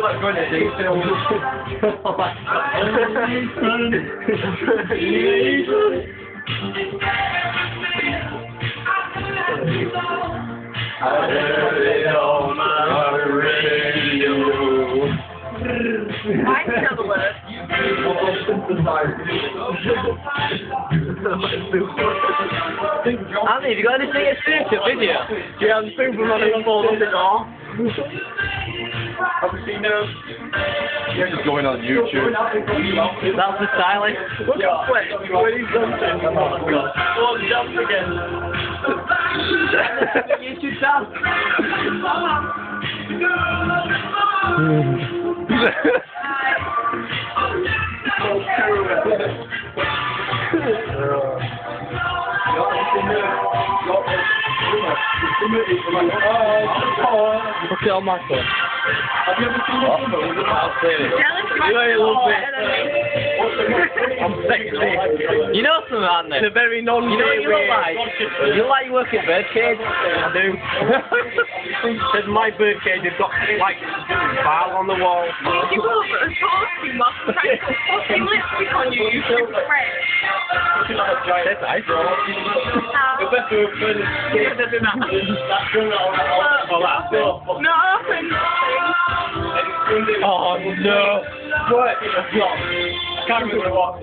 Like going to? I heard it on my radio. I know the. Andy, have you got anything exclusive video? Do you have Superman and fall on the door? Have you seen those? You're just going on YouTube. That's the stylist. Look at Flick, when he's jumping. Oh my god. Jump again. YouTube channel. Look at all my phone. Have you ever seen this film? I'll play it. You know you love it. I'm sexy. You know something, aren't they? In a very non You know what you look like? You look like you work at Birdcage. I do. Says my birdcage has got like files on the wall. You go over and talking whilst trying to put fucking lipstick on you, you should pray. That's. No, Oh, it. no. What? I can't remember what it was.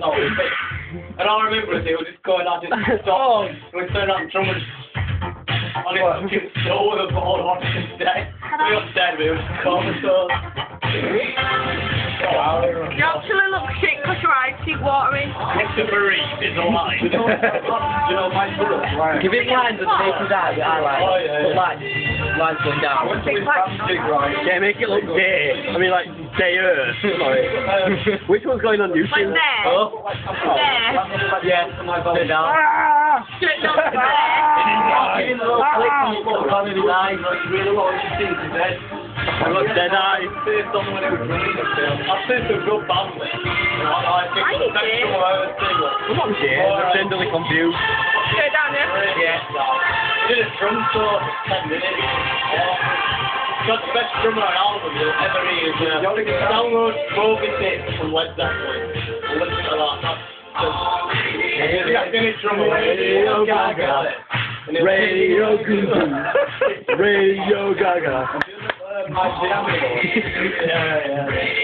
And I remember is they were just going out just stop. We turned around and someone on fucking stole the ball on his deck. We upstairs, we were just comatose. You The Marine is alive. You know, my? Give it lines and take it down, the highlight. Oh, yeah, Put yeah. lines. Lines going down. went to his fancy, right? Yeah, make it look gay. I mean, like, gayer. Sorry. Which one's going on Like there. Oh, There. yes, my phone. Sit down. Straight down there. Giving a little flick and he put it on in his eyes, like, really what you see in bed. I've got dead eyes. First on when he was running the film. I've seen some good bands. You know, I think Are you that's gay? some of our single. Come on, Jay. I'm tenderly confused. Straight down there. Yeah. Did a drum solo for 10 minutes. Got the best drummer on album you'll ever hear. Yeah. Download Moby Dick from Led Zeppelin. Listen to that. That's just... Yeah, finish drummer. Radio Gaga. Radio Gaga. Radio Gaga. My jam. Yeah, yeah.